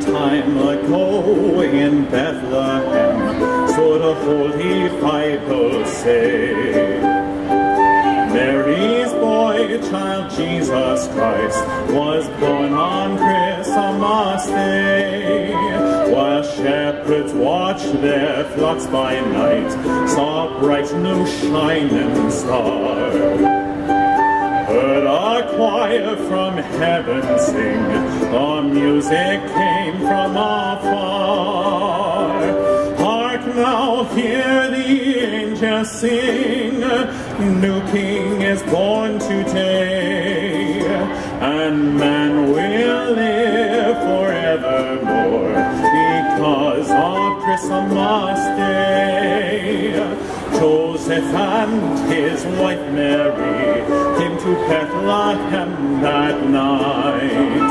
time ago in Bethlehem, so the Holy Bible say. Mary's boy child Jesus Christ was born on Christmas Day. While shepherds watched their flocks by night, saw a bright new shining star. Choir from heaven sing, the music came from afar. Hark now, hear the angels sing, new king is born today, and man will live forevermore because of Christmas Day. Joseph and his wife Mary came to Bethlehem that night.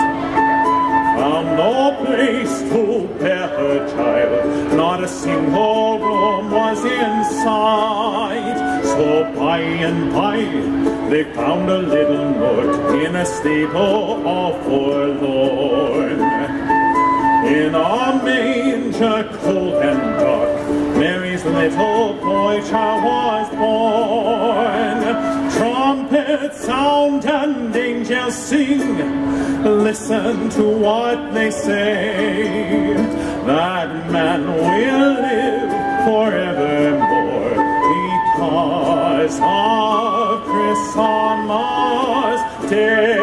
Found no place to bear her child, not a single room was in sight. So by and by they found a little nook in a stable all forlorn. In a manger cold and little boy child was born. Trumpets sound and angels sing. Listen to what they say. That man will live forevermore because of Christmas Day.